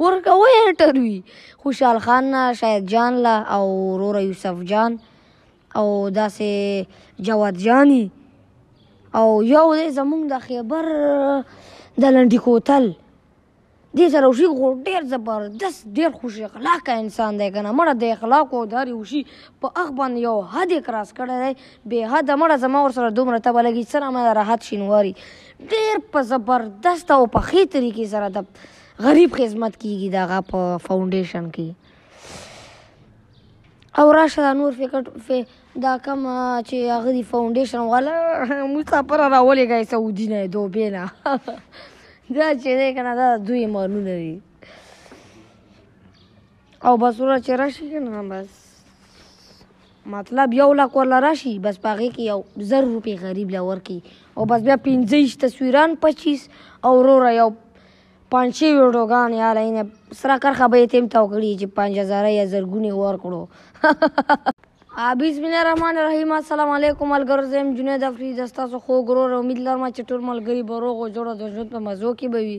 ورکوي انټروي خوشحال خان نه شاید جان لا او رور یوسف جان او داسې جواد جانی او یو دی زمونږ د خیبر د لنډی کوتل دې سره وشي خو ډېر زبردست ډېر خوش اخلاقه انسان دی که نه مړه د اخلاقو او داري وشي په اخ باندې یو حد یې کراس کړی دی بې حده مړه زما ورسره دومره تبه لګي څه رامه راحت شینواري ډیر په زبردست او په ښې طریقې سره د غریب خدمت کیږي دا غا په فاونډیشن کې او راشه دا نور فکر دا کوم چې هغه دی فاونډیشن والا مسافر راولې غي سعودي نه دوبه نه دا چې کنه دا دوی مانونه دي او بس ورور چې راشي که نه بس مطلب یو لاک ورله راشي بس په هغې کې یو زر روپۍ غریب له ورکړي او بس بیا پنځه ویشت تصویران پچیس او وروره یو پنج شوي ویډیوګانې هله اینه سره کرښه به یې تیم تاو کړي چې پنج هزاره یا زرګونې ورکړو بسم الله الرحمن الرحیم السلام علیکم ملګرو زه یم جنید افریدی ستاسو خوږ ورور امید لرم چې ټول ملګري به روغ او جوړ او د ژوند په مزو کې به وي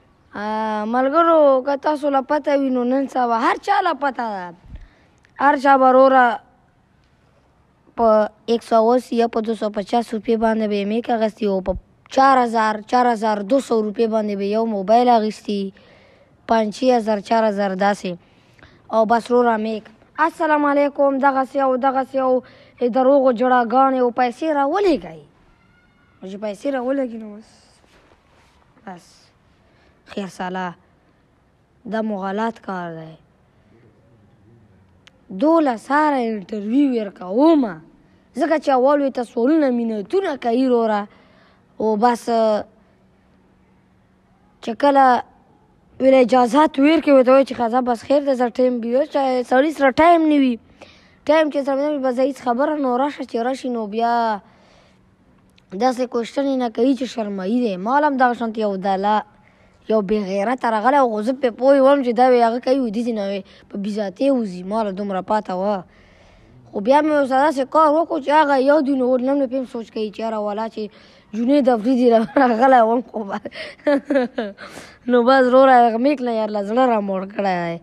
ملګرو که تاسو لا پته وي نو نن سبا هر چا لا پته ده هر چا به وروره په ایک سو اوسي یا په دو سو پچاس روپۍ باندې به یې میک اخیستي او په چار هزار چار هزار دو سو روپۍ باندې به یو موبایل اخیستي پنج چی هزار چار هزار داسې او بس وروره میک السلام علیکم دغسې او دغسې او دروغو جړاګانې او پیسې راولېږئ او چې پیسې راولګي نو بس بس خیر سالا دا مغالات کار دی دوله ساره انټرویو ورکوم ځکه چې اول وی ته سوالونه مینتونه کوي روره او بس چې کله ویل اجازات ویر کې وته چې خزه بس خیر ده زر ټایم بیو چې سړی سره ټایم نیوي ټایم چې سره بس هیڅ خبره نو راشه چې راشي نو بیا داسې کوشتن نه کوي چې شرمایي دی ما هم دغه شانتې یو دله یو بې غیرته راغلی او زه پرې پوه وم چې دا به هغه کوي ودیځې نه په بېزاتې وځي ما له دومره پاته وه خو بیا مې ورسره داسې کار وکړو چې هغه یو دي نو نن مې پېم سوچ کوي چې یاره ولا چې جونې د افریدي راغلی وم خو نو بس وروره غمې کړه یار له زړه را موړ کړی دی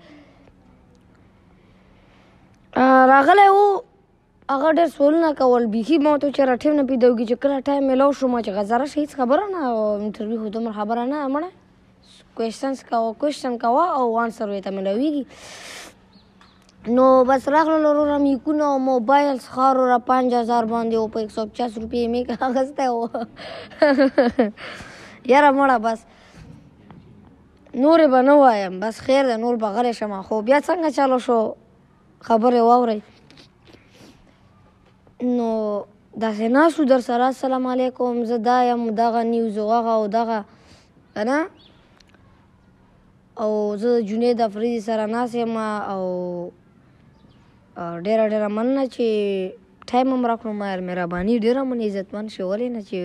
راغلی و هغه ډېر سوالونه کول بیخي ما ته چېرې ټایم نه پیدا کېږي چې کله ټایم میلاو شو ما چې غزه راشي هېڅ خبره نه انټرویو خو دومره خبره نه ده مړه کوېشنس کوه کوېشن کوه او آنسر یې ته میلاویږي نو بس راغله وروره میکونه او موبایل څخه وروره پنج هزار باندې او په یک سو پچاس روپۍ یې میک اخیستی و یاره مړه بس نورې به نه وایم بس خیر دی نور به غلی شم خو بیا څنګه چلو شو خبره واورئ نو داسې ناسو در سره السلام علیکم زه دا یم دغه نیوز هغه او دغه که نه او زه جنید افریدي سره ناست یم او ډېره ډېره مننه چې ټایم هم راکړو ما یار مهرباني ډېره مننه عزتمن شې ولې نه چې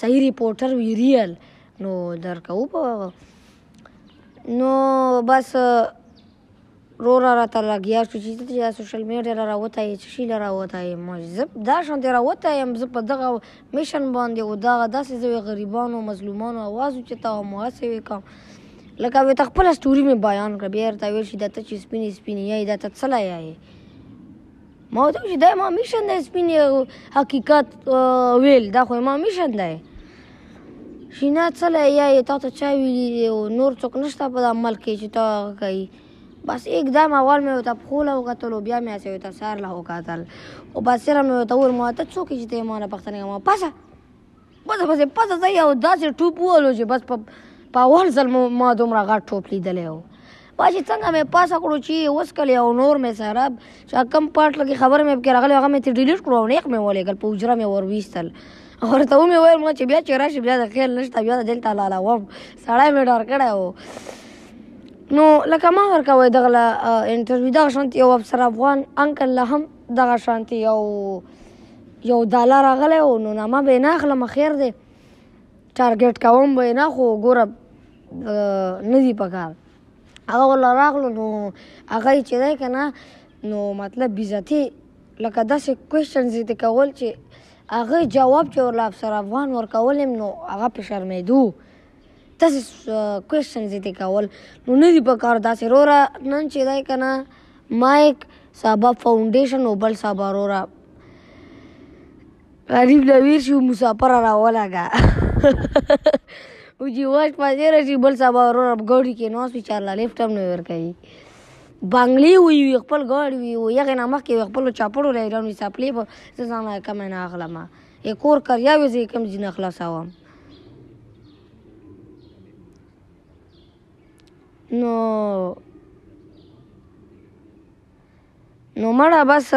صحیح ریپورټر وي ریل نو درکوو په نو بس روره راته لګیا شو چې ته دا سوشل میډیا را راوته یې چې شي را راوته یې ما زه دا شان دی راوته یم زه په دغه میشن باندې او دغه داسې زوی غریبانو مظلومانو आवाज چې تا مو هسې وکم لکه وې ته خپل سټوري مې بیان کړ بیا ته ویل شي دا ته چې سپینې سپینې یې دا ته څه لایې ما ته چې دا ما میشن دی سپین حقیقت ویل دا خو ما میشن دی شینا څله یا یې تا ته چا ویلي دی او نور څوک نشته په دا ملک کې چې تا هغه کوي بس اقدام اول مې ورته پښو له وکتل او بیا مې هسې ورته سر له وکتل او بس سره مې ورته وویل ما ته څوک یې چې ته یې ما نه پوښتنه کوې ما پسه بس بس پته ځای او داسې ټوپ وولو چې بس په په اول ځل مو ما دومره غټ ټوپ لیدلی و ما چې څنګه مې پاسه کړو چې وسکلې او نور مې سره چې کم پاټ لګي خبر مې پکې راغلی هغه مې ته ډیلیټ کړو او نیخ مې ولېږل په حجره مې ور ویستل ورته ومې ویل ما چې بیا چې راشي بیا د خیال نشته بیا د دلته لاله وم سړی مې ډار کړی و نو لکه ما ورکوی دغه له انټرویو دغه شانتي یو افسر افغان انکل له هم دغه شانتي یو یو دالا راغلی و نو نامه به یې نه اخلم خیر دی ټارګېټ کوم به یې نه خو ګوره نه دي پکار هغه ولا راغلو نو هغه چې دی که نه نو مطلب بیزتي لکه داسې کوېشنز یې کول چې هغه جواب چې ورله افسر افغان ورکول هم نو هغه په شرمېدو داسې کوېشنز یې کول نو نه دي پکار داسې روره نن چې دی که نه مایک سبا فاونډېشن او بل سبا روره غریب له ویر شو مسافر را ولګا او چې واش پاتې راشي بل سبا ورور ګاډي کې ناست وي چارله لیفټ هم نه ورکوي بنګلې وي وي خپل ګاډي وي او یغې نه مخکې وي خپلو چاپړو له ایران وي سپلې به زه ځانه کمه نه اخلم یې کور کریا وي زه یې کوم ځای نه خلاصوم نو نو مړه بس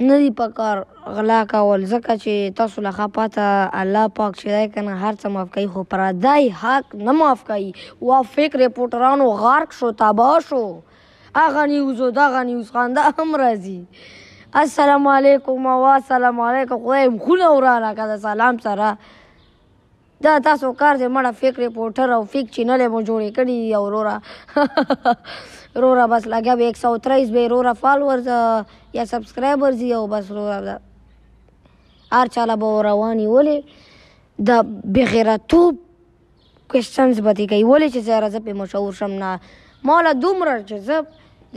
نه دی په کار غلا کول ځکه چې تاسو له پاته الله پاک چې دی کنه هر څه معاف کوي خو پردای حق نه معاف کوي وا فیک رپورټرانو غارق شو تباه شو هغه نیوز او دغه نیوز خنده هم راځي السلام علیکم وا سلام علیکم خدای مخونه ورانه که د سلام سره دا تاسو کار دی مړه فیک ریپورټر او فیک چینل مو جوړې کړي دي او روره روره بس لګیا به 123 به روره فالوورز یا سبسکرایبرز دی او بس روره هر چاله به رواني ولې د بغیرتوب کوېشنز به دې کوي ولې چې زه زه پې مشهور شم نه ما له دومره چې زه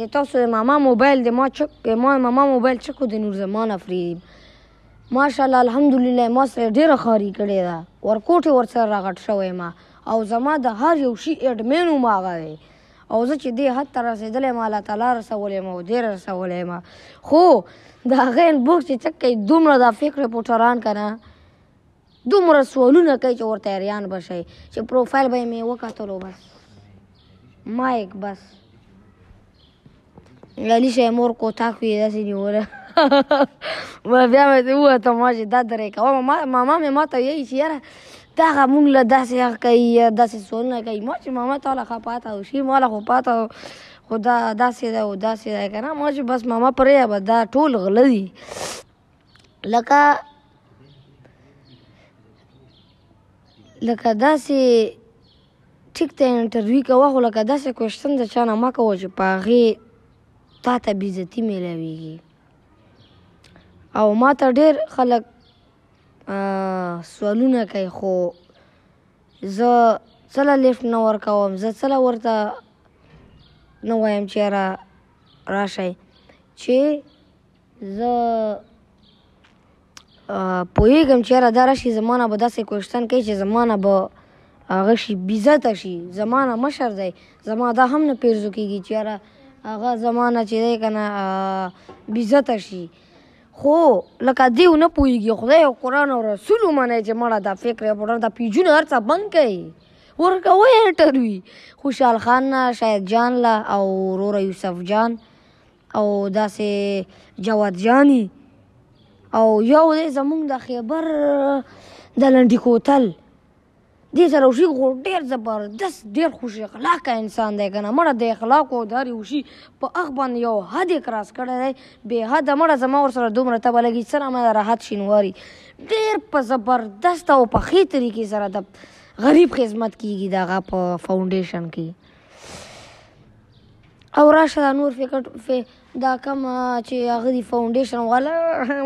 د تاسو د ماما موبایل د ما چک ما ماما موبایل چکو د نور زمان افریدیم ماشاءالله الحمدلله ما سره ډیره خاري کړې ده ورکوټ ورسره راغټ شوی ما او زما د هر یو شي اډمین هم هغه دی او زه چې دې حد ته رسېدلی ما الله تعالی رسولی ما او دې رسولی ما خو د هغه انبوکس چې څه کوي دومره دا فیک رپورټران که نه دومره سوالونه کوي چې ورته حیران به شئ چې پروفایل به یې مې وکتلو بس مایک بس علي شی مور کوتاک وي داسې نیوله ما بیا مې ته ووته ما چې دا درې کوه ماما مې ما ته وایي چې یاره دا هغه مونږ له داسې هغه کوي یا داسې سوالونه کوي ما چې ماما تا له ښه پاته او شي ما له خو پاته خو دا داسې ده او داسې ده که نه ما چې بس ماما پرېږده به دا ټول غله دي لکه لکه داسې ټیک ته انټرویو کوه خو لکه داسې کوشتن د چا نه مه کوه چې په هغې تا ته بېزتي میلاویږي او ما ته ډېر خلک سوالونه کوي خو زه څه له لیفټ نه ورکوم زه څه له ورته نه وایم چې یاره راشئ چې زه پوهېږم چې یاره دا راشي زما نه به داسې کوشتن کوي چې زما نه به هغه شي بیزته شي زما نه مشر دی زما دا هم نه پیرزو کېږي چې یاره هغه زما نه چې دی که نه بیزته شي خو لکه دی ونه پوهېږي خدای او قرآن او رسول ومنئ چې مړه دا فیک رپورټر دا پیجونه هر څه بند کوي ورکوئ هټر وي خوشحال خان نه شاید جان له او وروره یوسف جان او داسې جواد جانی او یو دی زمونږ د خیبر د لنډي کوتل دې سره وشي خو ډېر زبردست ډېر خوش اخلاقه انسان دی که نه مړه د اخلاقو او داري وشي په اخ باندې یو حد یې کراس کړی دی بې حده مړه زما ورسره دومره تبه لګي سره مې د راحت شینواري ډېر په زبردست او په ښې طریقې سره د غریب خدمت کیږي د هغه په فاونډیشن کې او راشه دا نور فکر فی دا کوم چې هغه دی فاونډیشن والا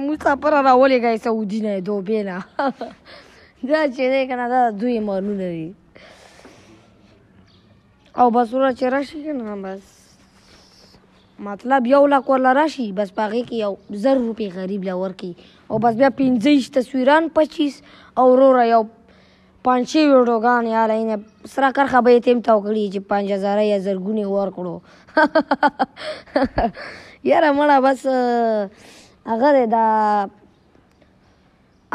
مسافر راولېږه سعودي نه دوبې نه دا چې دی که نه دا دوی مالونه دي او بس وروره چې راشي که نه بس مطلب یو لاک ورله راشي بس په هغې کې یو زر روپۍ غریب له ورکړي او بس بیا پنځه ویشت تصویران پچیس او وروره یو پنچی ویډوګان یا لین سره کرخه به تیم تاو کړی چې 5000 یا زرګونه ور کړو یاره مړه بس هغه دا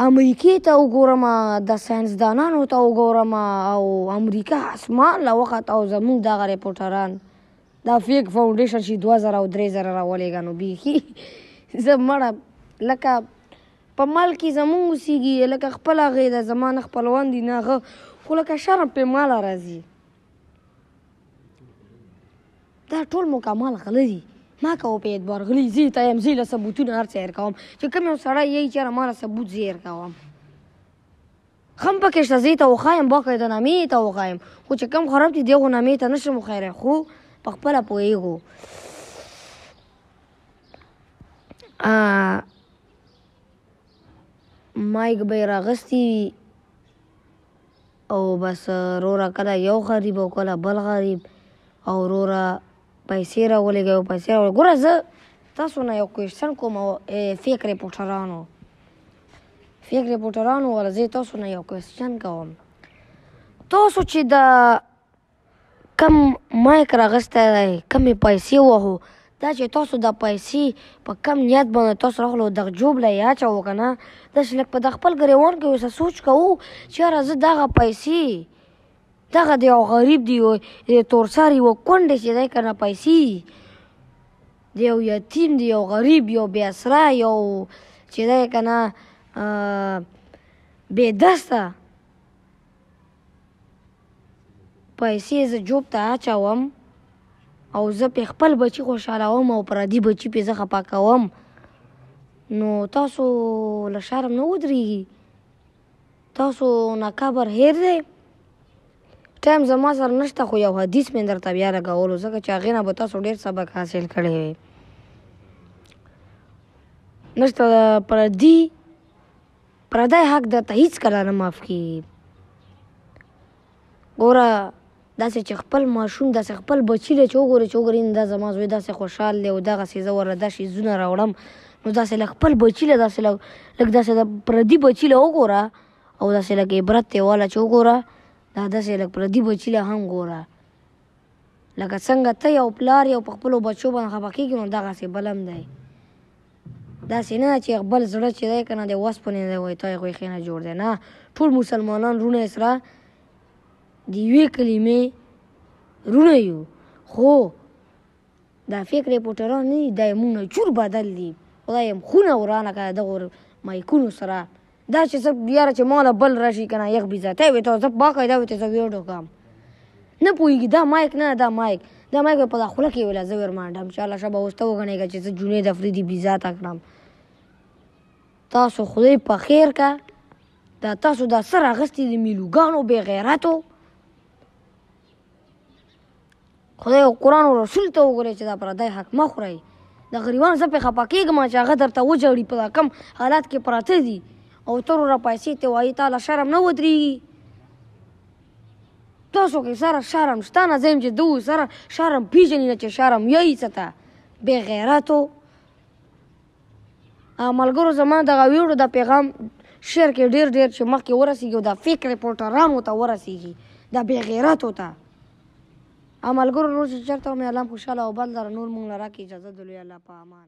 امریکې ته وګورم د ساينسدانانو ته وګورم او امریکا اسمان له وخت او زموږ دغه ریپورټران دا فیک فاونډیشن شي 2000 او 3000 راولېږه نو بیخي زه مړه لکه په مال کی زمونږ اوسیږی لکه خپل هغه ده زما نه خپلوان دی نه هغه خو لکه شرم په مال راځي دا ټول مکمل غله دي ما کوه په اعتبار غلی زی ته یم زی له ثبوتونه هر څه هېر کوم چې کوم یو سړی یی چېره ما له ثبوت زی هېر کوم خم پکې شته زی ته وښایم باقاعده نامې یې ته وښایم خو چې کوم خراب دي دغو نامې ته نشم وښایلی خو په خپله پوهېږو مایک به یې راغستی وي او بس روره کله یو غریب او کله بل غریب او روره پیسې راولېږه او پیسې راولېږه ګوره زه تاسو نه یو کوېشن کوم فیک رپورټرانو فیک رپورټرانو وله زه تاسو نه یو کوېشن کوم تاسو چې د کوم مایک راغستی دی کومې پیسې وهو دا چې تاسو دا پیسې په کم نیت باندې تاسو راغلو د جوب له یې اچوو که نه داسې لږ په د خپل ګریوان کې اوسه سوچ کوو چې یاره زه دغه پیسې دغه د یو غریب دی د تورسر یوه کونډې چې دی که نه پیسې د یو یتیم دی یو غریب یو بې اسره یو چې دی که نه بې دسته پیسې زه جوب ته اچوم او زه په خپل بچی خوشحالوم او پردي بچی په زه خپه کوم نو تاسو له شرم نه ودرېږي تاسو نه کبر هیر دی ټایم زما سره نشته خو یو حدیث مې درته بیا لګولو ځکه چې هغې نه به تاسو ډېر سبق حاصل کړی وي نشته پردي پردی حق درته هیڅکله نه معاف کېږي ګوره داسې چې خپل ماشوم داسې خپل بچی له چې وګورې چې وګورې دا زما زوی داسې خوشحال دی او دغسې زه ورله دا شیزونه راوړم نو داسې له خپل بچی له داسې لږ لږ داسې د پردي بچی له وګوره او داسې لږ عبرت یې واله چې وګوره دا داسې لږ پردي بچی له هم ګوره لکه څنګه ته یو پلار یو په خپل بچو باندې خپه کیږي نو دغه سي بلم دی دا سینه چې خپل زړه چې دی کنه د وس پنه دی وای ته خو خینه جوړ دی نه ټول مسلمانان رونه سره دی وی کلمه رونه یو خو دا فکر ریپورټران نه دی مونږ چور بدل دی خدای هم خونه ورانه کړه دغه مایکونو سره دا چې څه یاره چې مولا بل راشي کنه یخ بي ذاته وي ته زه باقي دا وي ته زه ویډو کوم نه پوهېږي دا مایک نه دا مایک دا مایک په دا خوله کې ویله زه ورمانډم چې الله شبه اوس ته وګڼېږه چې زه جنید افریدي بیزاته کړم تاسو خدای په خیر کا دا تاسو دا سر اغستې د میلوګانو بې غیرتو خدای او قرآن او رسول ته وګورئ چې دا پردی حق مه خورئ د غریبانو زه پې خفه کېږم چې هغه درته وژاړي په دا کم حالات کې پراته دي او ته وروره پیسې ته وایي تا له شرم نه ودرېږي تاسو کې سره شرم شته نه زه یم چې دوی سره شرم پېژني نه چې شرم یایي څه ته بېغیرتو ملګرو زما دغه ویډیو د پیغام شیر کې ډیر ډیر چې مخکې ورسیږي او دا فیک ریپورټرانو ته ورسیږي دا بې غیرتو ته ملګرو نور چې چېرته مې الله خوشحاله او بل در نور مونږ لرا کې اجازه دلوي الله په امان